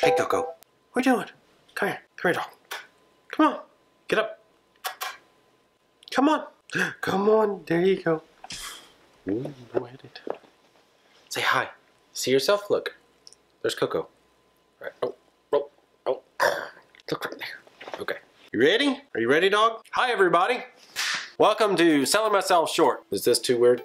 Hey, Coco. What are you doing? Come here. Come here, dog. Come on. Get up. Come on. Come on. There you go. Ooh, headed. Say hi. See yourself? Look. There's Coco. Right. Oh, oh, oh. Look right there. Okay. You ready? Are you ready, dog? Hi, everybody. Welcome to Selling Myself Short. Is this too weird?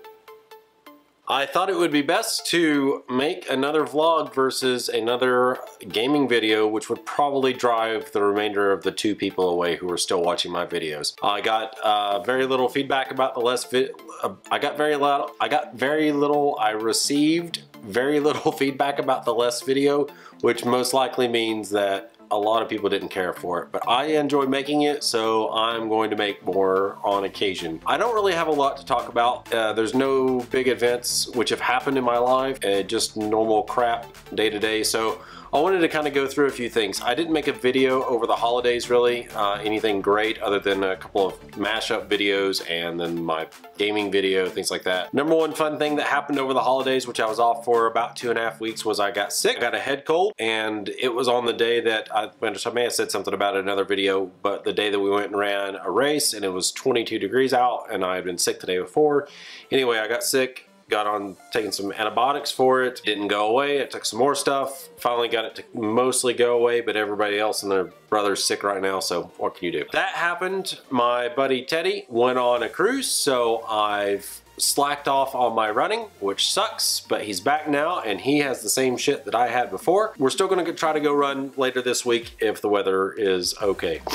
I thought it would be best to make another vlog versus another gaming video which would probably drive the remainder of the two people away who are still watching my videos. I got uh, very little feedback about the less vid uh, I got very little I got very little I received very little feedback about the less video which most likely means that a lot of people didn't care for it, but I enjoy making it, so I'm going to make more on occasion. I don't really have a lot to talk about. Uh, there's no big events which have happened in my life, uh, just normal crap day to day, so I wanted to kind of go through a few things. I didn't make a video over the holidays really, uh, anything great other than a couple of mashup videos and then my gaming video, things like that. Number one fun thing that happened over the holidays, which I was off for about two and a half weeks, was I got sick. I got a head cold and it was on the day that, I, I may have said something about another video, but the day that we went and ran a race and it was 22 degrees out and I had been sick the day before. Anyway, I got sick got on taking some antibiotics for it. Didn't go away. I took some more stuff. Finally got it to mostly go away, but everybody else and their brother's sick right now, so what can you do? That happened. My buddy Teddy went on a cruise, so I've slacked off on my running, which sucks, but he's back now and he has the same shit that I had before. We're still gonna try to go run later this week if the weather is okay.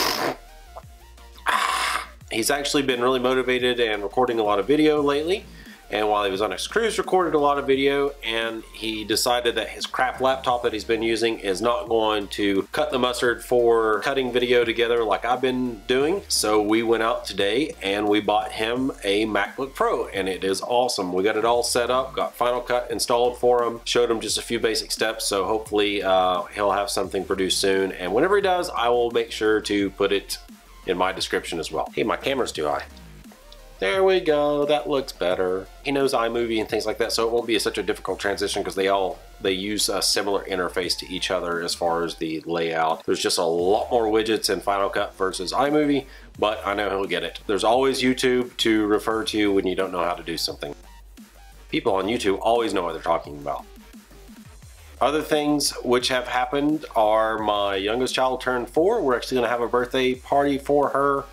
He's actually been really motivated and recording a lot of video lately and while he was on his cruise recorded a lot of video and he decided that his crap laptop that he's been using is not going to cut the mustard for cutting video together like I've been doing. So we went out today and we bought him a MacBook Pro and it is awesome. We got it all set up got Final Cut installed for him showed him just a few basic steps so hopefully uh, he'll have something produced soon. And whenever he does I will make sure to put it in my description as well. Hey my camera's too high there we go, that looks better. He knows iMovie and things like that, so it won't be such a difficult transition because they all, they use a similar interface to each other as far as the layout. There's just a lot more widgets in Final Cut versus iMovie, but I know he'll get it. There's always YouTube to refer to when you don't know how to do something. People on YouTube always know what they're talking about. Other things which have happened are my youngest child turned four. We're actually gonna have a birthday party for her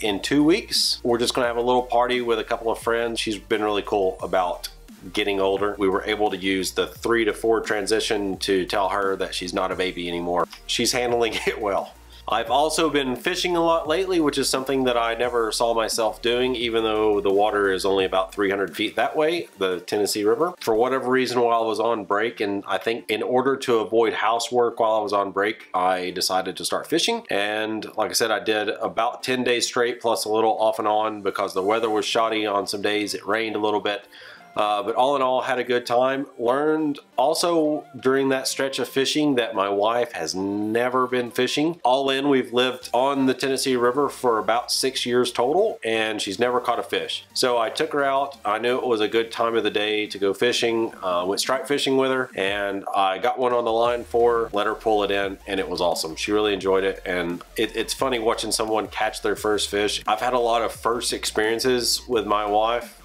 in two weeks. We're just gonna have a little party with a couple of friends. She's been really cool about getting older. We were able to use the three to four transition to tell her that she's not a baby anymore. She's handling it well. I've also been fishing a lot lately, which is something that I never saw myself doing, even though the water is only about 300 feet that way, the Tennessee River. For whatever reason, while I was on break, and I think in order to avoid housework while I was on break, I decided to start fishing. And like I said, I did about 10 days straight, plus a little off and on because the weather was shoddy on some days. It rained a little bit. Uh, but all in all, had a good time. Learned also during that stretch of fishing that my wife has never been fishing. All in, we've lived on the Tennessee River for about six years total, and she's never caught a fish. So I took her out. I knew it was a good time of the day to go fishing. Uh, went strike fishing with her, and I got one on the line for her, let her pull it in, and it was awesome. She really enjoyed it, and it, it's funny watching someone catch their first fish. I've had a lot of first experiences with my wife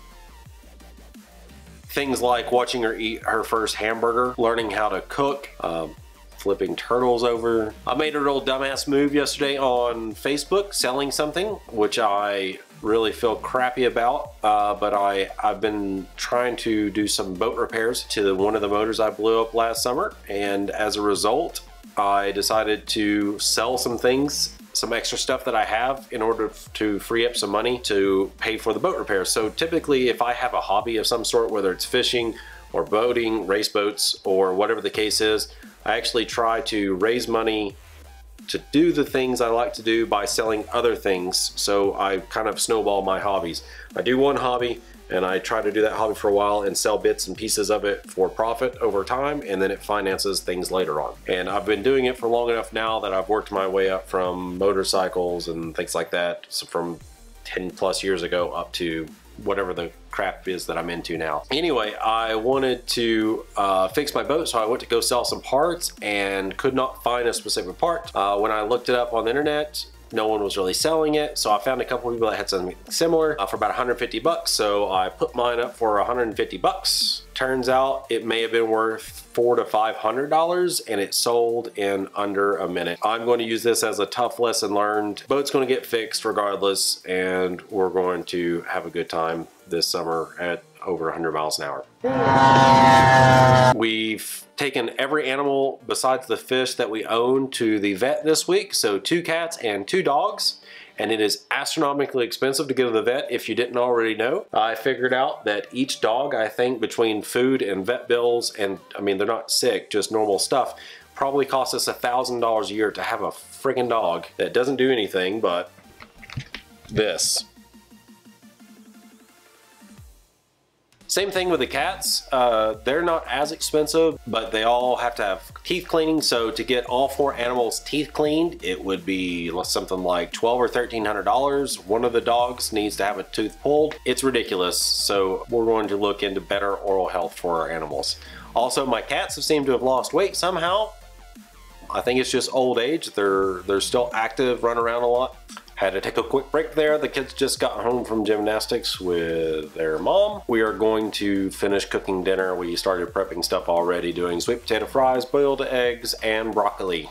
Things like watching her eat her first hamburger, learning how to cook, um, flipping turtles over. I made a real dumbass move yesterday on Facebook selling something, which I really feel crappy about, uh, but I, I've been trying to do some boat repairs to the, one of the motors I blew up last summer, and as a result, I decided to sell some things some extra stuff that I have in order to free up some money to pay for the boat repairs. So typically if I have a hobby of some sort, whether it's fishing or boating, race boats, or whatever the case is, I actually try to raise money to do the things I like to do by selling other things. So I kind of snowball my hobbies. I do one hobby, and I try to do that hobby for a while and sell bits and pieces of it for profit over time and then it finances things later on. And I've been doing it for long enough now that I've worked my way up from motorcycles and things like that. So from 10 plus years ago up to whatever the crap is that I'm into now. Anyway, I wanted to uh, fix my boat, so I went to go sell some parts and could not find a specific part. Uh, when I looked it up on the internet, no one was really selling it. So I found a couple people that had something similar uh, for about 150 bucks. So I put mine up for 150 bucks. Turns out it may have been worth four to five hundred dollars and it sold in under a minute. I'm going to use this as a tough lesson learned. Boat's going to get fixed regardless and we're going to have a good time this summer at over 100 miles an hour. We've taken every animal besides the fish that we own to the vet this week. So two cats and two dogs and it is astronomically expensive to go to the vet if you didn't already know. I figured out that each dog, I think between food and vet bills, and I mean, they're not sick, just normal stuff, probably costs us a $1,000 a year to have a freaking dog that doesn't do anything but this. Same thing with the cats. Uh, they're not as expensive, but they all have to have teeth cleaning. So to get all four animals teeth cleaned, it would be something like twelve or thirteen hundred dollars. One of the dogs needs to have a tooth pulled. It's ridiculous. So we're going to look into better oral health for our animals. Also, my cats have seemed to have lost weight somehow. I think it's just old age. They're they're still active, run around a lot. Had to take a quick break there. The kids just got home from gymnastics with their mom. We are going to finish cooking dinner. We started prepping stuff already, doing sweet potato fries, boiled eggs, and broccoli.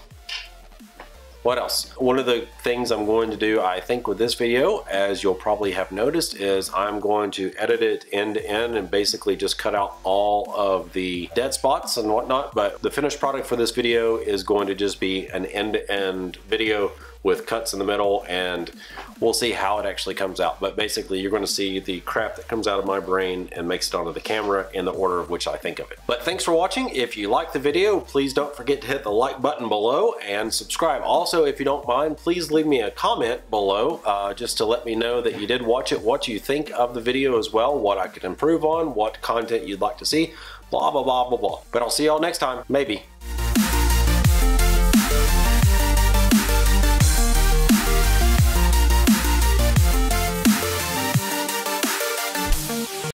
What else? One of the things I'm going to do, I think, with this video, as you'll probably have noticed, is I'm going to edit it end to end and basically just cut out all of the dead spots and whatnot. But the finished product for this video is going to just be an end to end video with cuts in the middle and we'll see how it actually comes out. But basically you're gonna see the crap that comes out of my brain and makes it onto the camera in the order of which I think of it. But thanks for watching. If you like the video, please don't forget to hit the like button below and subscribe. Also, if you don't mind, please leave me a comment below uh, just to let me know that you did watch it, what you think of the video as well, what I could improve on, what content you'd like to see, blah, blah, blah, blah, blah. But I'll see y'all next time, maybe.